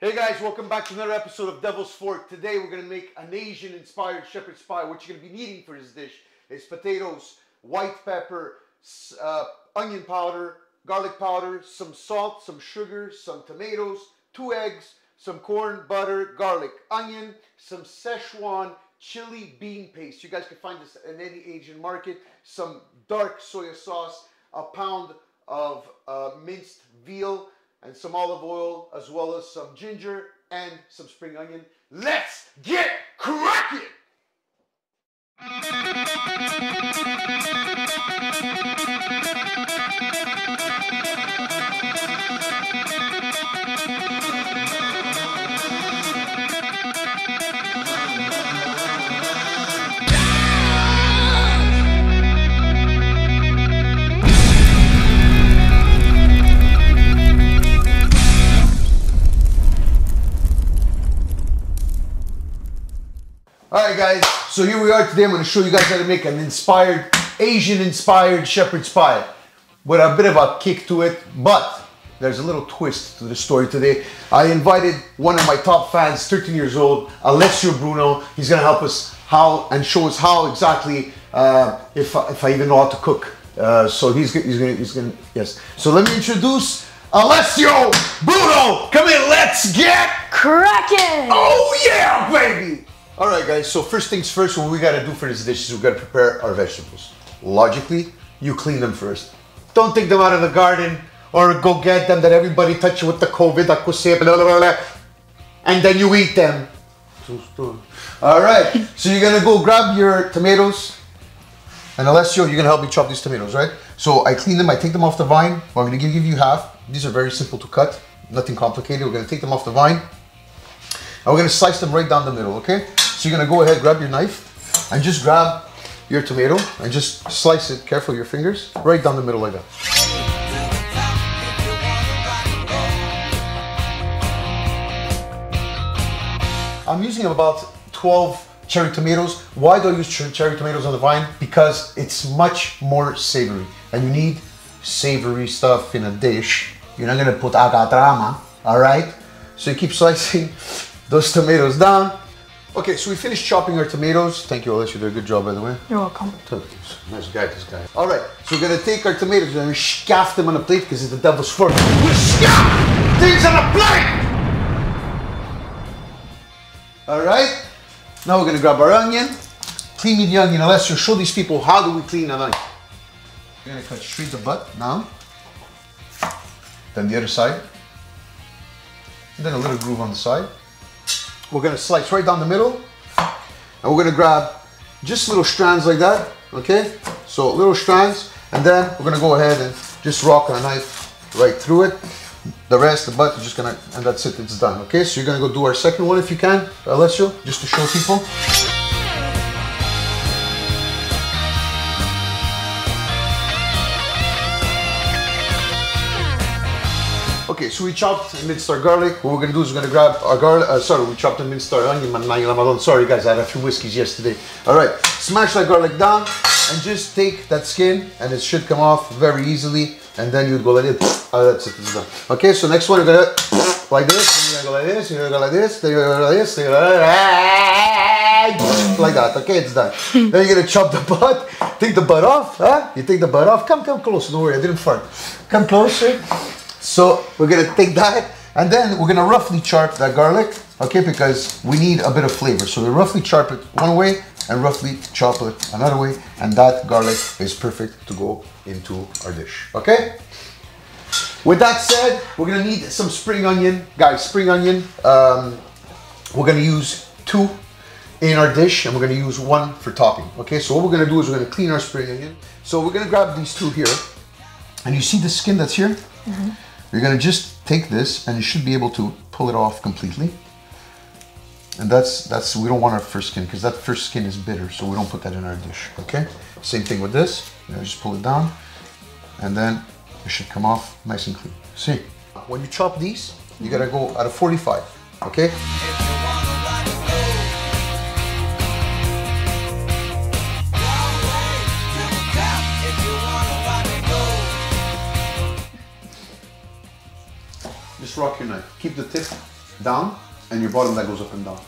Hey guys, welcome back to another episode of Devil's Fork. Today we're gonna make an Asian inspired shepherd's pie. What you're gonna be needing for this dish is potatoes, white pepper, uh, onion powder, garlic powder, some salt, some sugar, some tomatoes, two eggs, some corn, butter, garlic, onion, some Szechuan chili bean paste. You guys can find this in any Asian market. Some dark soy sauce, a pound of uh, minced veal, and some olive oil, as well as some ginger and some spring onion. Let's get cracking! So here we are today. I'm going to show you guys how to make an inspired, Asian-inspired shepherd's pie with a bit of a kick to it. But there's a little twist to the story today. I invited one of my top fans, 13 years old, Alessio Bruno. He's going to help us how and show us how exactly uh, if if I even know how to cook. Uh, so he's he's gonna he's gonna yes. So let me introduce Alessio Bruno. Come in. Let's get cracking. Oh yeah, baby. All right, guys, so first things first, what we gotta do for this dish is we gotta prepare our vegetables. Logically, you clean them first. Don't take them out of the garden or go get them that everybody touch with the COVID, blah, blah, blah, and then you eat them. All right, so you're gonna go grab your tomatoes, and Alessio, you're gonna help me chop these tomatoes, right? So I clean them, I take them off the vine. I'm gonna give you half. These are very simple to cut, nothing complicated. We're gonna take them off the vine, and we're gonna slice them right down the middle, okay? So you're gonna go ahead, grab your knife, and just grab your tomato and just slice it, careful your fingers, right down the middle like that. I'm using about 12 cherry tomatoes. Why do I use cherry tomatoes on the vine? Because it's much more savory and you need savory stuff in a dish. You're not gonna put agatrama, all right? So you keep slicing those tomatoes down Okay, so we finished chopping our tomatoes. Thank you, Alessio. You did a good job, by the way. You're welcome. Nice guy, this guy. All right, so we're gonna take our tomatoes and we scaff them on a plate because it's the devil's fork. We scaff things on a plate! All right, now we're gonna grab our onion. Clean the onion, Alessio. Show these people how do we clean an onion. We're gonna cut straight the butt now. Then the other side. And then a little groove on the side. We're gonna slice right down the middle and we're gonna grab just little strands like that, okay? So little strands and then we're gonna go ahead and just rock a knife right through it. The rest, the butt, just gonna, and that's it, it's done, okay? So you're gonna go do our second one if you can, uh, Alessio, just to show people. Okay, so we chopped minced our garlic. What we're gonna do is we're gonna grab our garlic, uh, sorry, we chopped and minced our onion, Ramadan. Sorry guys, I had a few whiskeys yesterday. All right, smash that garlic down and just take that skin and it should come off very easily. And then you'd go like this. Oh, that's it, it's done. Okay, so next one, you're gonna like this, you're gonna go like this, you're gonna go like this, then you're gonna go like this, you're gonna go like that. Okay, it's done. then you're gonna chop the butt, take the butt off, huh? You take the butt off, come, come closer, don't worry, I didn't fart. Come closer. So we're gonna take that and then we're gonna roughly chop that garlic, okay, because we need a bit of flavor. So we roughly chop it one way and roughly chop it another way, and that garlic is perfect to go into our dish, okay? With that said, we're gonna need some spring onion. Guys, spring onion, um, we're gonna use two in our dish and we're gonna use one for topping, okay? So what we're gonna do is we're gonna clean our spring onion. So we're gonna grab these two here, and you see the skin that's here? Mm -hmm. You're gonna just take this and you should be able to pull it off completely. And that's, that's we don't want our first skin because that first skin is bitter, so we don't put that in our dish, okay? Same thing with this, you know, just pull it down and then it should come off nice and clean. See, when you chop these, you gotta go at a 45, okay? Rock your knife. Keep the tip down and your bottom that goes up and down.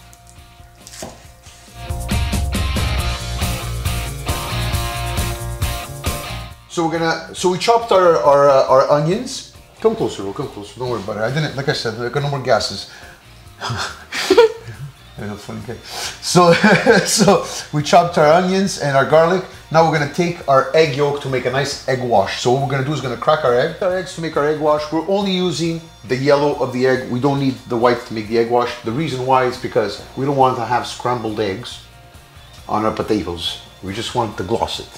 So we're gonna, so we chopped our our, uh, our onions. Come closer, Will, come closer. Don't worry about it. I didn't, like I said, I got no more gases. Guy. So, so we chopped our onions and our garlic. Now we're gonna take our egg yolk to make a nice egg wash. So what we're gonna do is gonna crack our egg. Our eggs to make our egg wash. We're only using the yellow of the egg. We don't need the white to make the egg wash. The reason why is because we don't want to have scrambled eggs on our potatoes. We just want to gloss it.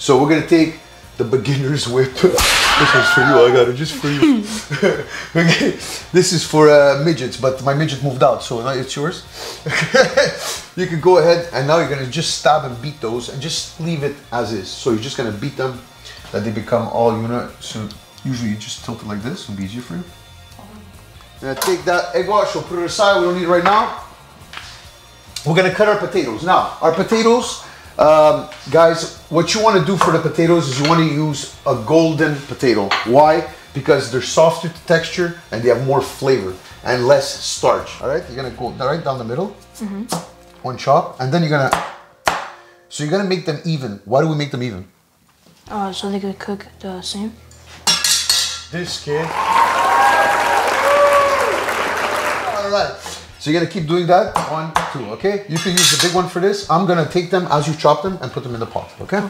So we're gonna take the beginner's whip. this is for you. I got it just for you. okay. This is for uh, midgets, but my midget moved out, so now it's yours. you can go ahead and now you're gonna just stab and beat those and just leave it as is. So you're just gonna beat them that they become all unit. So usually you just tilt it like this. It'll be easier for you. Take that egg wash. We'll put it aside. We don't need it right now. We're gonna cut our potatoes. Now, our potatoes, um, guys, what you wanna do for the potatoes is you wanna use a golden potato. Why? Because they're softer to texture and they have more flavor and less starch. All right, you're gonna go right down the middle, one chop, and then you're gonna, so you're gonna make them even. Why do we make them even? Uh, so they could cook the same. This kid. All right. So you're gonna keep doing that. One, two, okay? You can use the big one for this. I'm gonna take them as you chop them and put them in the pot, okay?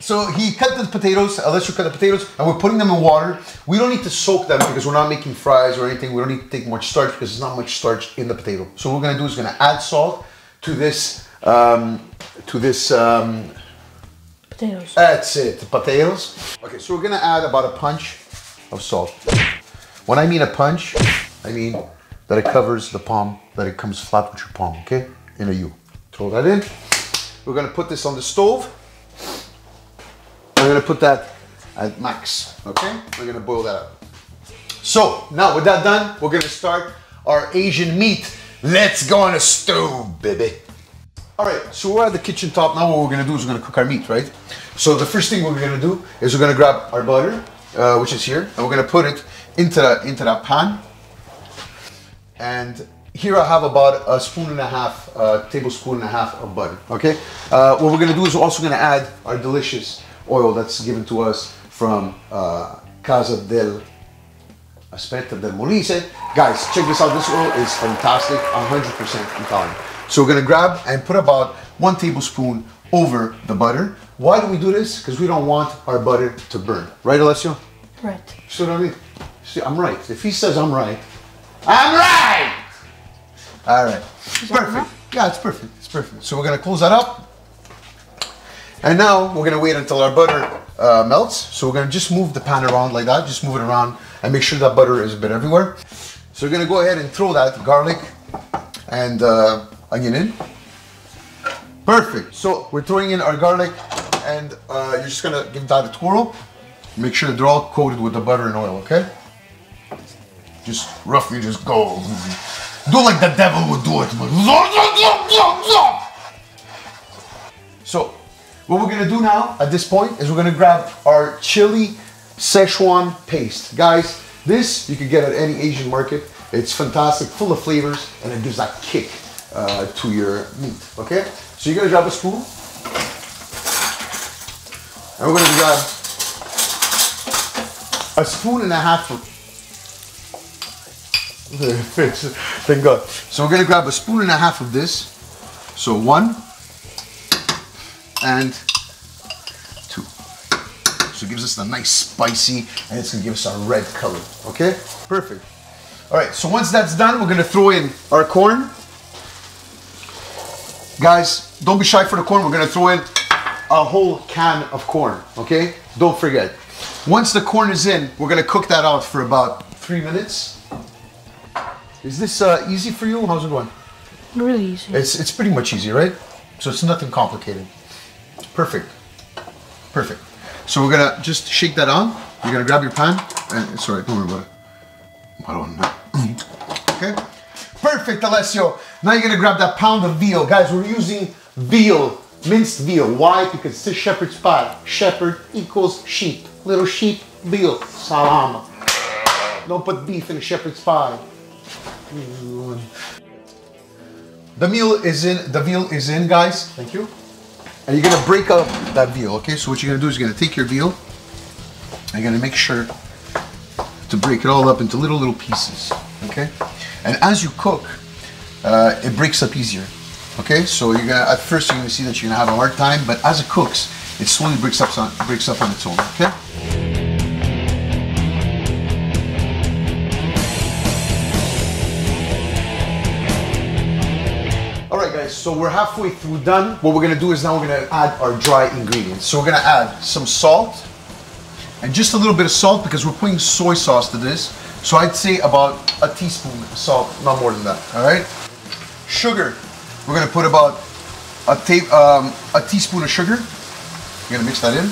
So he cut the potatoes, Alessio cut the potatoes, and we're putting them in water. We don't need to soak them because we're not making fries or anything. We don't need to take much starch because there's not much starch in the potato. So what we're gonna do is gonna add salt to this, um, to this, um, Potatoes. that's it, potatoes. Okay, so we're gonna add about a punch of salt. When I mean a punch, I mean that it covers the palm, that it comes flat with your palm, okay? In a U. Throw that in. We're gonna put this on the stove. We're gonna put that at max, okay? We're gonna boil that up. So, now with that done, we're gonna start our Asian meat. Let's go on a stove, baby. All right, so we're at the kitchen top. Now what we're gonna do is we're gonna cook our meat, right? So the first thing we're gonna do is we're gonna grab our butter, uh, which is here, and we're gonna put it into that, into that pan. And here I have about a spoon and a half, uh, tablespoon and a half of butter, okay? Uh, what we're gonna do is we're also gonna add our delicious oil that's given to us from uh, Casa del Aspetta del Molise. Guys, check this out. This oil is fantastic, 100% Italian. So we're gonna grab and put about one tablespoon over the butter. Why do we do this? Because we don't want our butter to burn. Right, Alessio? Right. See what I mean? See, I'm right. If he says I'm right, I'm right! All right. Perfect. Yeah, it's perfect. It's perfect. So we're gonna close that up. And now we're gonna wait until our butter uh, melts. So we're gonna just move the pan around like that. Just move it around and make sure that butter is a bit everywhere. So we're gonna go ahead and throw that garlic and uh, onion in. Perfect. So we're throwing in our garlic and uh, you're just gonna give that a twirl. Make sure they're all coated with the butter and oil, okay? Just roughly just go. Do like the devil would do it. So, what we're gonna do now at this point is we're gonna grab our chili Szechuan paste. Guys, this you can get at any Asian market. It's fantastic, full of flavors, and it gives that kick uh, to your meat. Okay? So you're gonna grab a spoon. And we're gonna grab a spoon and a half of Thank God. So we're gonna grab a spoon and a half of this. So one and two. So it gives us a nice spicy and it's gonna give us a red color. Okay? Perfect. All right, so once that's done, we're gonna throw in our corn. Guys, don't be shy for the corn. We're gonna throw in a whole can of corn, okay? Don't forget. Once the corn is in, we're gonna cook that out for about three minutes. Is this uh, easy for you? How's it going? Really easy. It's it's pretty much easy, right? So it's nothing complicated. Perfect. Perfect. So we're gonna just shake that on. You're gonna grab your pan and sorry, don't worry about it. I don't know. okay. Perfect, Alessio. Now you're gonna grab that pound of veal. Guys, we're using veal minced veal. Why? Because it's a shepherd's pie. Shepherd equals sheep. Little sheep, veal, salama. Don't put beef in a shepherd's pie. The meal is in, the veal is in, guys. Thank you. And you're gonna break up that veal, okay? So what you're gonna do is you're gonna take your veal, and you're gonna make sure to break it all up into little, little pieces, okay? And as you cook, uh, it breaks up easier, okay? So you're gonna, at first you're gonna see that you're gonna have a hard time, but as it cooks, it slowly breaks up, on, breaks up on its own, okay? All right, guys, so we're halfway through done. What we're gonna do is now we're gonna add our dry ingredients. So we're gonna add some salt and just a little bit of salt because we're putting soy sauce to this. So I'd say about a teaspoon of salt, not more than that, all right? Sugar, we're gonna put about a, um, a teaspoon of sugar. We're gonna mix that in.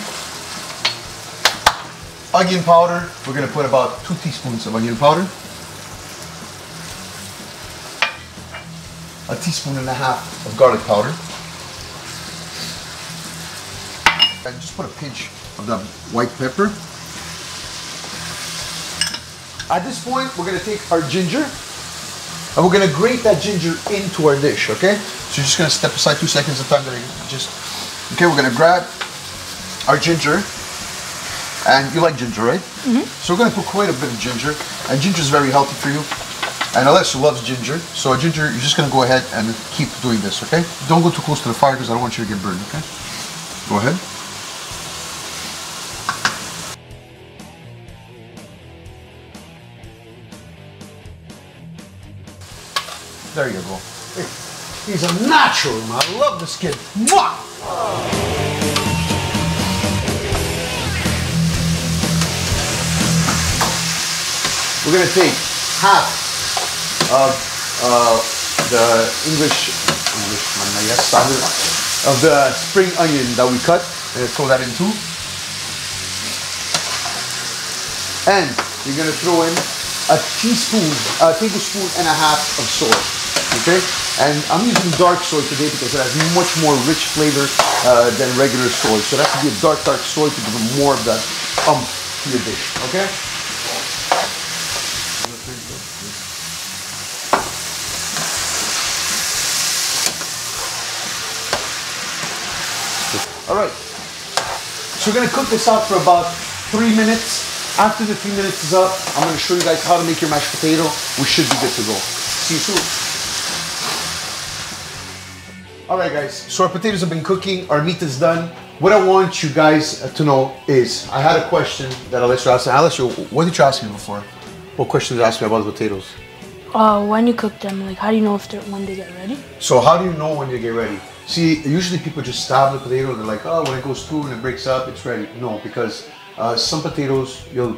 Onion powder, we're gonna put about two teaspoons of onion powder. a teaspoon and a half of garlic powder. And just put a pinch of the white pepper. At this point, we're gonna take our ginger and we're gonna grate that ginger into our dish, okay? So you're just gonna step aside two seconds a time. You go. Just, okay, we're gonna grab our ginger and you like ginger, right? Mm -hmm. So we're gonna put quite a bit of ginger and ginger is very healthy for you. And Alessio loves ginger, so ginger, you're just gonna go ahead and keep doing this, okay? Don't go too close to the fire because I don't want you to get burned, okay? Go ahead. There you go. He's a natural, man. I love this kid. Mwah! We're gonna take half of uh, the English, English, yes, of the spring onion that we cut and throw that in too. And you're gonna throw in a teaspoon, a tablespoon and a half of soy. Okay? And I'm using dark soy today because it has much more rich flavor uh, than regular soy. So that should be a dark, dark soy to give more of that umph to your dish. Okay? All right. So we're gonna cook this out for about three minutes. After the three minutes is up, I'm gonna show you guys how to make your mashed potato. We should be good to go. See you soon. All right, guys. So our potatoes have been cooking. Our meat is done. What I want you guys to know is, I had a question that Alessio asked. Alessio, what did you ask me before? What question did you ask me about the potatoes? Uh, when you cook them, like, how do you know if they're when they get ready? So how do you know when they get ready? See, usually people just stab the potato. They're like, oh, when it goes through and it breaks up, it's ready. No, because uh, some potatoes, you'll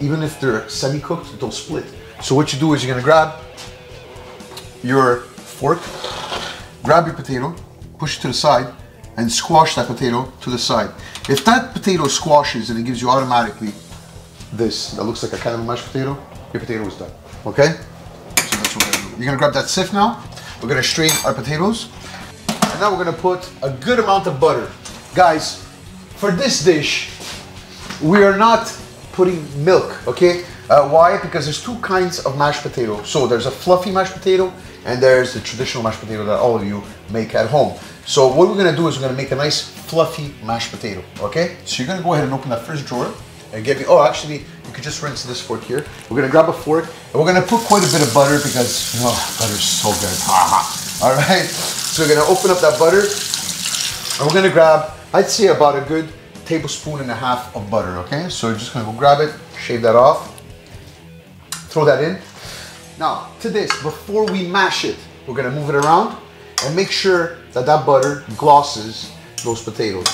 even if they're semi-cooked, they'll split. So what you do is you're gonna grab your fork, grab your potato, push it to the side, and squash that potato to the side. If that potato squashes and it gives you automatically this that looks like a kind of mashed potato, your potato is done. Okay? So that's what we're gonna do. You're gonna grab that sieve now. We're gonna strain our potatoes. And now we're gonna put a good amount of butter. Guys, for this dish, we are not putting milk, okay? Uh, why? Because there's two kinds of mashed potato. So there's a fluffy mashed potato and there's the traditional mashed potato that all of you make at home. So what we're gonna do is we're gonna make a nice fluffy mashed potato, okay? So you're gonna go ahead and open that first drawer and get me, oh actually, you could just rinse this fork here. We're gonna grab a fork and we're gonna put quite a bit of butter because, oh, butter's so good. All right, so we're gonna open up that butter and we're gonna grab, I'd say about a good tablespoon and a half of butter, okay? So you're just gonna go grab it, shave that off, throw that in. Now, to this, before we mash it, we're gonna move it around and make sure that that butter glosses those potatoes.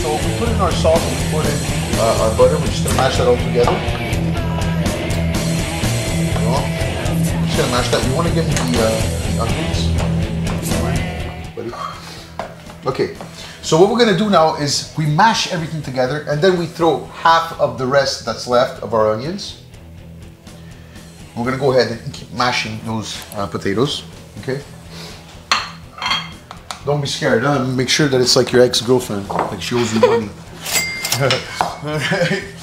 So we put in our salt and we put in uh, our butter. We're just gonna mash that all together. Just gonna mash that. You wanna get me the, uh, the onions? Okay, so what we're gonna do now is we mash everything together and then we throw half of the rest that's left of our onions. We're gonna go ahead and keep mashing those uh, potatoes, okay? Don't be scared, huh? Make sure that it's like your ex-girlfriend, like she owes you money. Alright.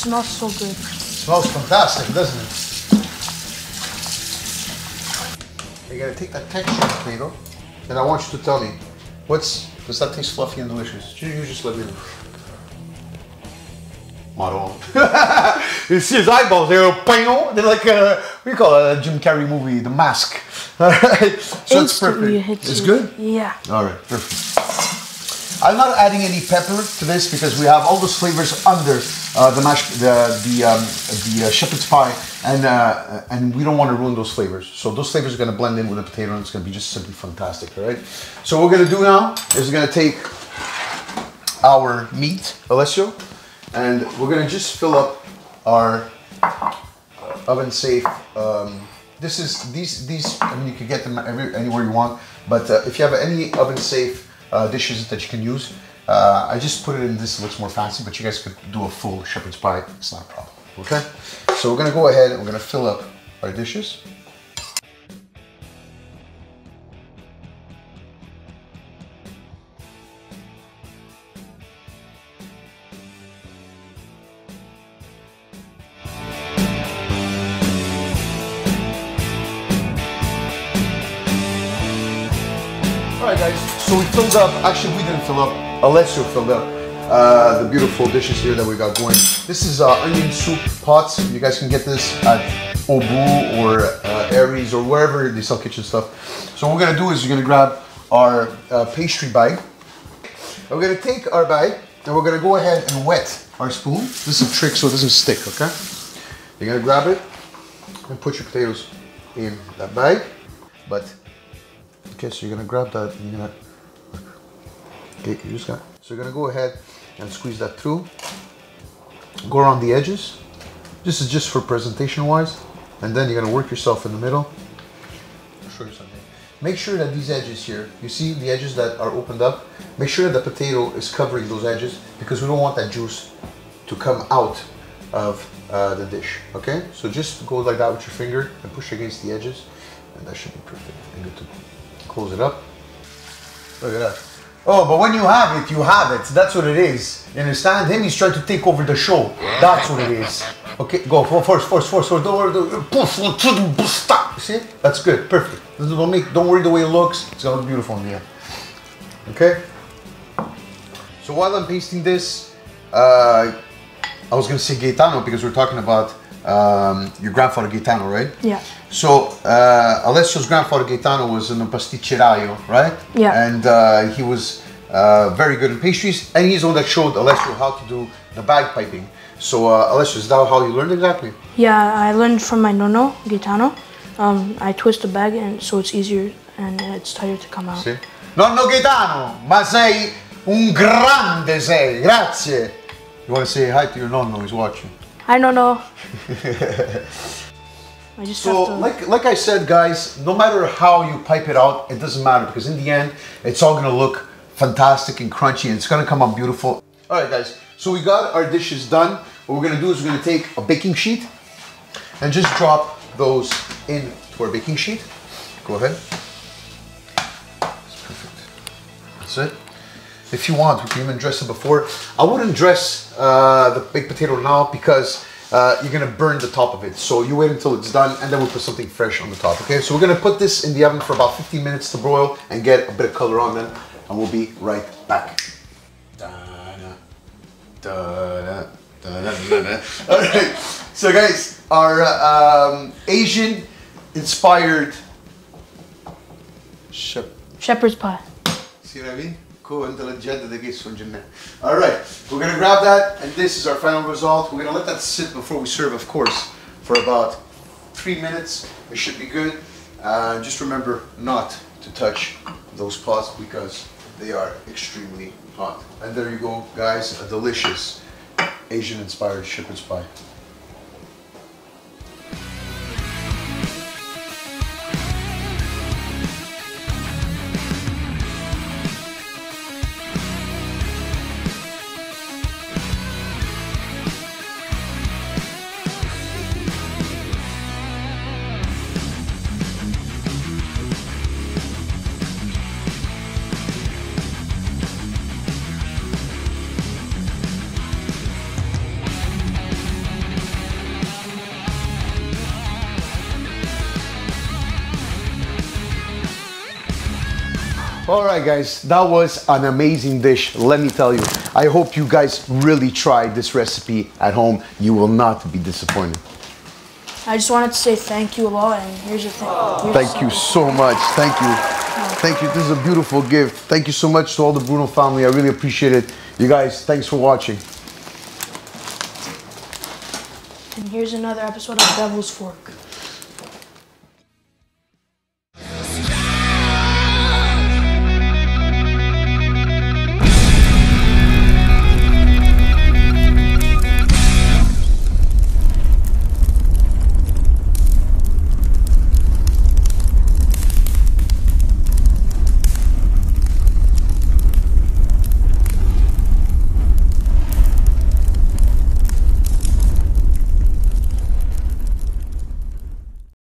smells so good. Smells fantastic, doesn't it? You're gonna take that texture potato, and I want you to tell me, what's does that taste fluffy and delicious? You, you just let me know. Marron. you see his eyeballs, they're bang, they're like a, what do you call it, a Jim Carrey movie, The Mask. Alright, so it's perfect. It's good? Yeah. All right, perfect. I'm not adding any pepper to this because we have all those flavors under uh, the mash, the the um, the uh, shepherd's pie, and uh, and we don't want to ruin those flavors. So those flavors are going to blend in with the potato, and it's going to be just simply fantastic. All right. So what we're going to do now is we're going to take our meat, Alessio, and we're going to just fill up our oven safe. Um, this is these these. I mean, you can get them every, anywhere you want, but uh, if you have any oven safe uh, dishes that you can use, uh, I just put it in this. It looks more fancy, but you guys could do a full shepherd's pie. It's not a problem. Okay. So we're gonna go ahead and we're gonna fill up our dishes. All right, guys. So we filled up. Actually, we didn't fill up. Alessio filled up uh, the beautiful dishes here that we got going. This is uh, onion soup pots. You guys can get this at Obu or uh, Ares or wherever they sell kitchen stuff. So what we're gonna do is we're gonna grab our uh, pastry bag. And we're gonna take our bag and we're gonna go ahead and wet our spoon. This is a trick so it doesn't stick. Okay. You're gonna grab it and put your potatoes in that bag, but Okay, so you're gonna grab that you're gonna okay, you just got so you're gonna go ahead and squeeze that through. Go around the edges. This is just for presentation wise, and then you're gonna work yourself in the middle. Show you something. Make sure that these edges here, you see the edges that are opened up, make sure that the potato is covering those edges because we don't want that juice to come out of uh, the dish. Okay, so just go like that with your finger and push against the edges, and that should be perfect and good to go. Close it up. Look at that. Oh, but when you have it, you have it. That's what it is. You understand? Him, he's trying to take over the show. That's what it is. Okay, go for first, first, first, first. Don't worry. Stop. See? That's good. Perfect. Don't make. Don't worry the way it looks. It's gonna look beautiful in the end. Okay. So while I'm pasting this, uh, I was gonna say Gaetano because we're talking about um, your grandfather Gaetano, right? Yeah. So uh, Alessio's grandfather Gaetano was in a pasticceraio, right? Yeah. And uh, he was uh, very good in pastries, and he's the one that showed Alessio how to do the bagpiping. So uh, Alessio, is that how you learned exactly? Yeah, I learned from my nono, Gaetano. Um, I twist the bag and so it's easier and it's tighter to come out. Sì. Nonno Gaetano, ma sei un grande sei, grazie. You want to say hi to your nonno, he's watching. I don't know. I just So, like like I said, guys, no matter how you pipe it out, it doesn't matter because in the end, it's all gonna look fantastic and crunchy, and it's gonna come out beautiful. All right, guys. So we got our dishes done. What we're gonna do is we're gonna take a baking sheet and just drop those into our baking sheet. Go ahead. That's perfect. That's it. If you want, we can even dress it before. I wouldn't dress uh, the baked potato now because uh, you're gonna burn the top of it. So you wait until it's done and then we'll put something fresh on the top, okay? So we're gonna put this in the oven for about 15 minutes to broil and get a bit of color on them and we'll be right back. Da-da, da-da, da-da-da-da. All right, so guys, our uh, um, Asian inspired shep- Shepherd's pie. See what I mean? All right, we're going to grab that, and this is our final result. We're going to let that sit before we serve, of course, for about three minutes. It should be good. Uh, just remember not to touch those pots because they are extremely hot. And there you go, guys, a delicious Asian-inspired shepherd's pie. All right, guys, that was an amazing dish. Let me tell you. I hope you guys really tried this recipe at home. You will not be disappointed. I just wanted to say thank you a lot, and here's your thing. Here's Thank you so much. Thank you. Thank you. This is a beautiful gift. Thank you so much to all the Bruno family. I really appreciate it. You guys, thanks for watching. And here's another episode of Devil's Fork.